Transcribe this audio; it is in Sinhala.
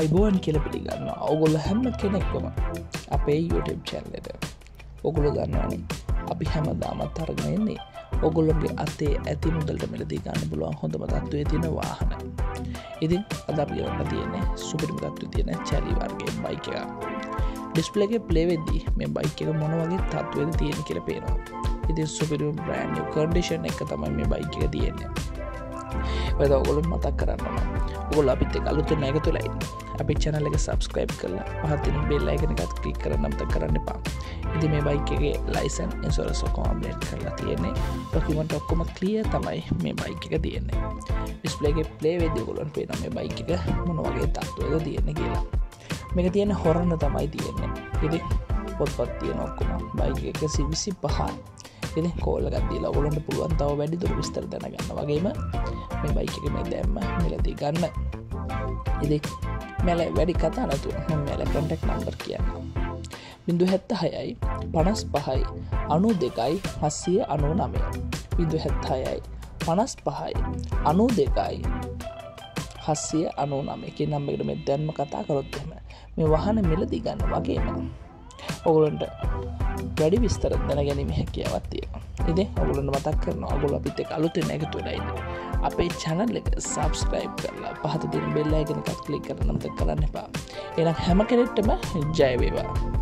අයිබෝන් කියල පිළිගන්න. ඔගොල්ල හැම කෙනෙක්වම අපේ YouTube චැල්ලට ඔගොලු දන්නවනේ. අපි හැම දාමත් අරගෙනන්නේ ඔගොල්ලොන්ගේ අතේ ඇති මුදල්ට මෙලදී ගන්න පුළුවන් හොඳම තත්ත්වය තියෙන වාහන. ඉතින් අද අපිගන්න තියෙන්නේ සුපිරිම තත්ව තියෙන චැලි වර්ගේ බයික එක. ඩිස්පලගේ පලේවෙද්දී මේ බයික එක මොන වගේ තත්වද තියෙන කියල පේනවා. ඉතින් සුපිරුම් බ්‍රෑන්් කඩිෂන් එක තමයි මේ බයික එක තියෙන්නේ. වැද ඔගොලුන් මතක් කරන්නවා ඔගොල් අපිත් අලුතු නැග තුළයි අපි චැනල එක සබස්ක්‍රයිබ් කරලා පහතින බෙල්ලයිගෙනකත් කලික් කරන්නම්ත කරන්න පා ඉදි මේ බයිකගේ ලයිසන් ඉන්සොර සොකෝම්ලේට් කරලා තියෙන්නේ. ඩොකිමට ඔක්කොම කලිය තමයි මේ බයික එක තියෙන්නේ. ඩිස්පලේගේ පලේ වෙදගොලන් පේන මේ බයික එක මොනවගේ තත්ත්වද තියෙන කියලා. මේක තියෙන හොරන්න තමයි තියෙන්නේ. ඉදි පොත්පත් තියෙන ඔක්කොම බයික එක සිවිසි පහන් ඉති කෝල ගත්දී ලවලට පුළුවන් තව වැඩිදුර විස්තර දැනගන්න වගේම මේ බයික මේ දැම්ම මෙලදී ගන්න. ඉදි මැල වැඩි කතා නතු මැල කොන්ටෙක් නම්බර් කියන්න. බිඳු හැත්ත හයයි පනස් පහයි අනු දෙකයි හස්සිය අනු නමය බිඳු හැත් හයයි පනස් පහයි අනු දෙකයි හස්සිය අනු නමක නම්බෙකට මෙ දැන්ම කතා කරොත්හෙම මේ වහන මිලදී ගන්න වගේම. ඔගුලන්ට වැඩි විස්තර දැන ගැනීම හැකියාවත් තියෙන ඉදේ ඔගුලන්ට මතක් කරන ඔගුල අපිත අලුත නැගතුරයින්න අපේ චැනල් එක සබස්ක්‍රයිබ් කරලා පහත දින බෙල්ලා ගෙනකත් කලික් කරනම්ද කරන්න එපා. එනම් හැම කෙනෙට්ටම ජයවේවා